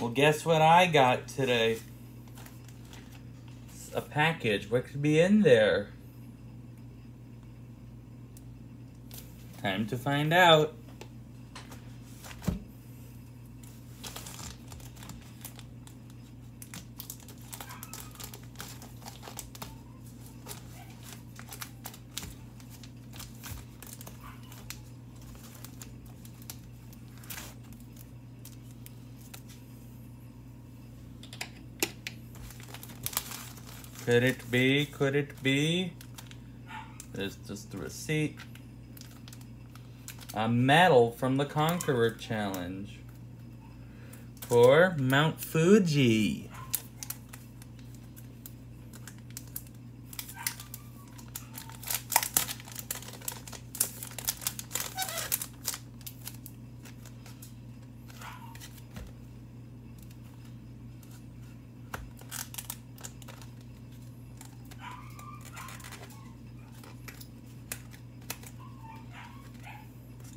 Well, guess what I got today? It's a package. What could be in there? Time to find out. Could it be? Could it be? There's just the receipt. A medal from the Conqueror Challenge for Mount Fuji.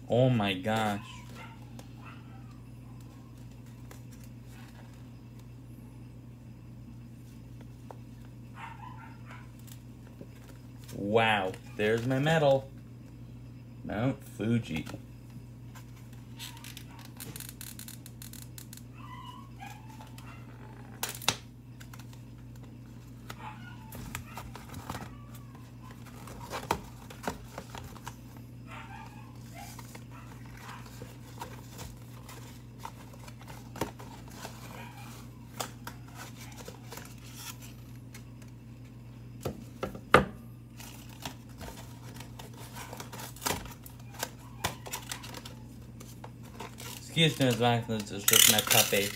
Oh my gosh. Wow, there's my medal. Mount Fuji. Ms. Magnus, it's just my puppy.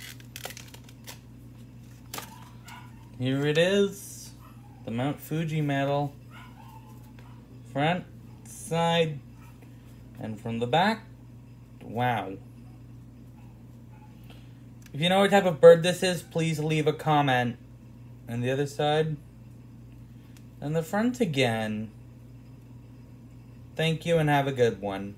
Here it is. The Mount Fuji medal. Front, side, and from the back. Wow. If you know what type of bird this is, please leave a comment. And the other side. And the front again. Thank you and have a good one.